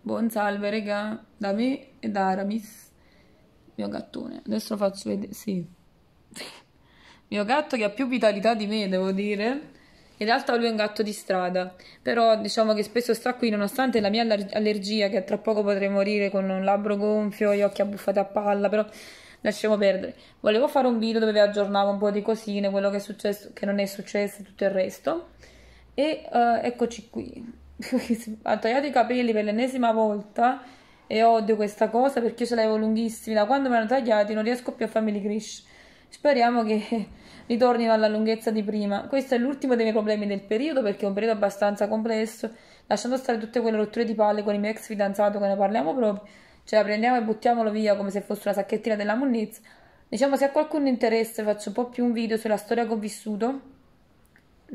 Buon salve, regà, da me e da Aramis, mio gattone. Adesso lo faccio vedere, sì. mio gatto che ha più vitalità di me, devo dire. In realtà lui è un gatto di strada, però diciamo che spesso sta qui nonostante la mia allergia, che tra poco potrei morire con un labbro gonfio, gli occhi abbuffati a palla, però lasciamo perdere. Volevo fare un video dove vi aggiornavo un po' di cosine, quello che è successo, che non è successo e tutto il resto. E uh, eccoci qui. Ho tagliato i capelli per l'ennesima volta e odio questa cosa perché ce l'avevo lunghissimi. Da quando me li hanno tagliati non riesco più a farmi crescere. Speriamo che ritornino alla lunghezza di prima. Questo è l'ultimo dei miei problemi del periodo perché è un periodo abbastanza complesso, lasciando stare tutte quelle rotture di palle con il mio ex fidanzato che ne parliamo proprio, ce la prendiamo e buttiamolo via come se fosse una sacchettina della munnizia. Diciamo se a qualcuno interessa faccio un po' più un video sulla storia che ho vissuto,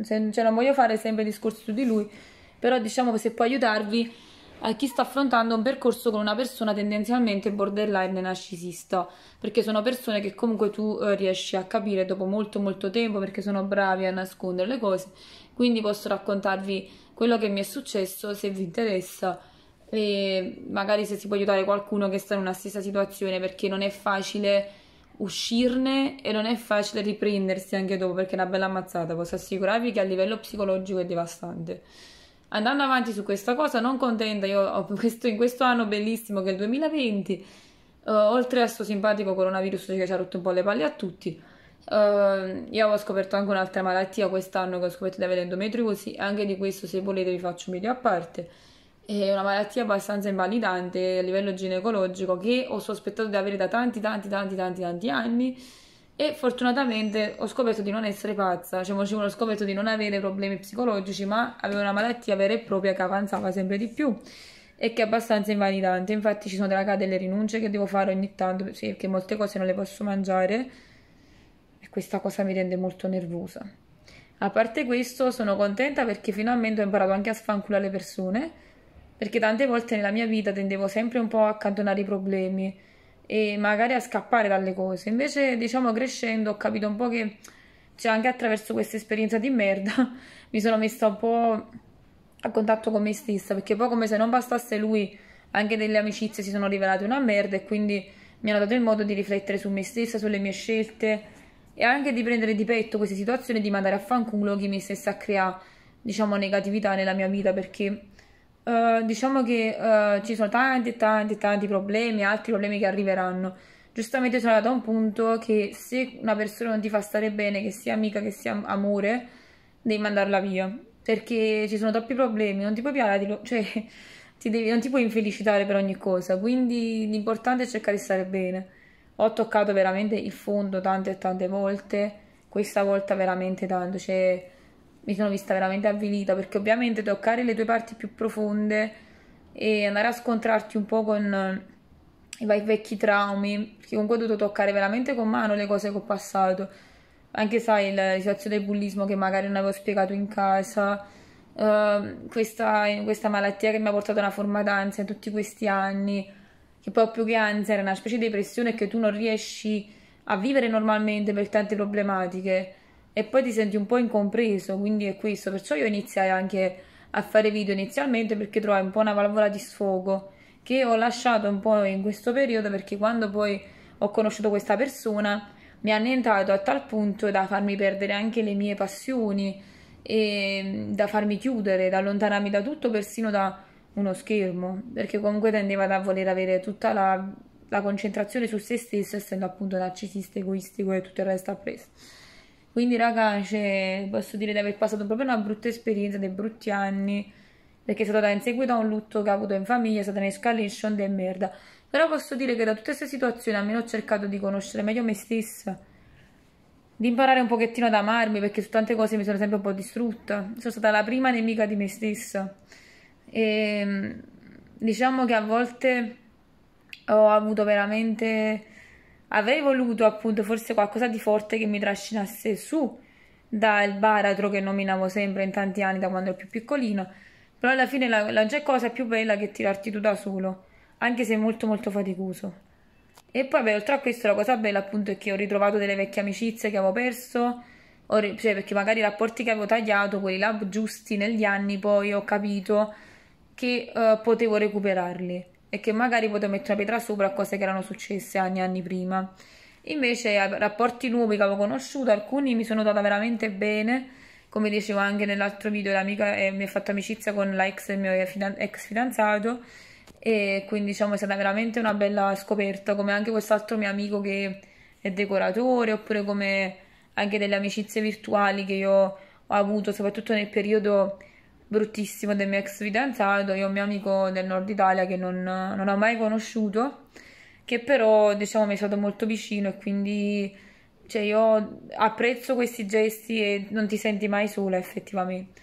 se, cioè non voglio fare sempre discorsi su di lui, però diciamo che se può aiutarvi a chi sta affrontando un percorso con una persona tendenzialmente borderline narcisista, perché sono persone che comunque tu eh, riesci a capire dopo molto molto tempo perché sono bravi a nascondere le cose, quindi posso raccontarvi quello che mi è successo se vi interessa. E magari se si può aiutare qualcuno che sta in una stessa situazione perché non è facile uscirne e non è facile riprendersi anche dopo perché è una bella ammazzata, posso assicurarvi che a livello psicologico è devastante andando avanti su questa cosa, non contenta, io ho questo, in questo anno bellissimo che è il 2020, uh, eh, oltre a questo simpatico coronavirus che ci ha rotto un po' le palle a tutti, uh, io ho scoperto anche un'altra malattia quest'anno che ho scoperto di avere endometriosi, anche di questo se volete vi faccio un video a parte. È una malattia abbastanza invalidante a livello ginecologico che ho sospettato di avere da tanti, tanti, tanti, tanti, tanti anni e fortunatamente ho scoperto di non essere pazza, cioè ho scoperto di non avere problemi psicologici, ma avevo una malattia vera e propria che avanzava sempre di più e che è abbastanza invalidante. Infatti ci sono delle, delle rinunce che devo fare ogni tanto, perché molte cose non le posso mangiare e questa cosa mi rende molto nervosa. A parte questo sono contenta perché finalmente ho imparato anche a sfanculare le persone, perché tante volte nella mia vita tendevo sempre un po' a accantonare i problemi e magari a scappare dalle cose. Invece, diciamo, crescendo ho capito un po' che cioè, anche attraverso questa esperienza di merda mi sono messa un po' a contatto con me stessa, perché poi come se non bastasse lui, anche delle amicizie si sono rivelate una merda e quindi mi hanno dato il modo di riflettere su me stessa, sulle mie scelte e anche di prendere di petto queste situazioni e di mandare a fanculo chi mi stessa a creare, diciamo, negatività nella mia vita, perché Uh, diciamo che uh, ci sono tanti e tanti tanti problemi, altri problemi che arriveranno. Giustamente sono arrivata a un punto che se una persona non ti fa stare bene, che sia amica, che sia amore, devi mandarla via. Perché ci sono troppi problemi, non ti puoi piare, cioè ti devi, non ti puoi infelicitare per ogni cosa. Quindi l'importante è cercare di stare bene. Ho toccato veramente il fondo tante e tante volte, questa volta veramente tanto. Cioè, mi sono vista veramente avvilita perché ovviamente toccare le tue parti più profonde e andare a scontrarti un po' con eh, i vecchi traumi, perché comunque ho dovuto toccare veramente con mano le cose che ho passato, anche sai la situazione del bullismo che magari non avevo spiegato in casa, uh, questa, questa malattia che mi ha portato a una forma d'ansia in tutti questi anni, che poi più che ansia era una specie di depressione che tu non riesci a vivere normalmente per tante problematiche e poi ti senti un po' incompreso, quindi è questo. Perciò io iniziai anche a fare video inizialmente perché trovai un po' una valvola di sfogo che ho lasciato un po' in questo periodo perché quando poi ho conosciuto questa persona mi ha annientato a tal punto da farmi perdere anche le mie passioni e da farmi chiudere, da allontanarmi da tutto, persino da uno schermo, perché comunque tendeva a voler avere tutta la, la concentrazione su se stesso, essendo appunto narcisista, egoistico e tutto il resto appresso. Quindi, raga, cioè, posso dire di aver passato proprio una brutta esperienza, dei brutti anni, perché è stata in seguito a un lutto che ho avuto in famiglia, è stata un'escalation di merda. Però posso dire che da tutte queste situazioni almeno ho cercato di conoscere meglio me stessa, di imparare un pochettino ad amarmi, perché su tante cose mi sono sempre un po' distrutta. Sono stata la prima nemica di me stessa. E diciamo che a volte ho avuto veramente avrei voluto appunto forse qualcosa di forte che mi trascinasse su dal baratro che nominavo sempre in tanti anni da quando ero più piccolino però alla fine la, la c'è cosa più bella che tirarti tu da solo anche se molto molto faticoso. E poi beh, oltre a questo la cosa bella appunto è che ho ritrovato delle vecchie amicizie che avevo perso cioè perché magari i rapporti che avevo tagliato quelli là giusti negli anni poi ho capito che uh, potevo recuperarli e che magari potevo mettere una pietra sopra a cose che erano successe anni e anni prima. Invece a rapporti nuovi che avevo conosciuto, alcuni mi sono data veramente bene, come dicevo anche nell'altro video, l'amica eh, mi ha fatto amicizia con l'ex del mio ex fidanzato e quindi diciamo è stata veramente una bella scoperta, come anche quest'altro mio amico che è decoratore, oppure come anche delle amicizie virtuali che io ho avuto, soprattutto nel periodo bruttissimo del mio ex fidanzato. Io ho un mio amico del nord Italia che non, non ho mai conosciuto, che però diciamo mi è stato molto vicino e quindi cioè, io apprezzo questi gesti e non ti senti mai sola effettivamente.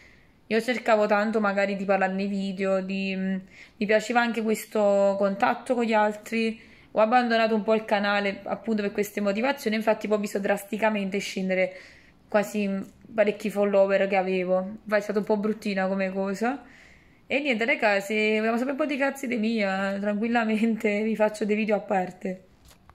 Io cercavo tanto magari di parlare nei video, di, mi piaceva anche questo contatto con gli altri. Ho abbandonato un po' il canale appunto per queste motivazioni, infatti poi ho visto drasticamente scendere quasi parecchi follower che avevo. È stata un po' bruttina come cosa. E niente, ragazzi, vogliamo sapere un po' di cazzi di mia, tranquillamente vi faccio dei video a parte.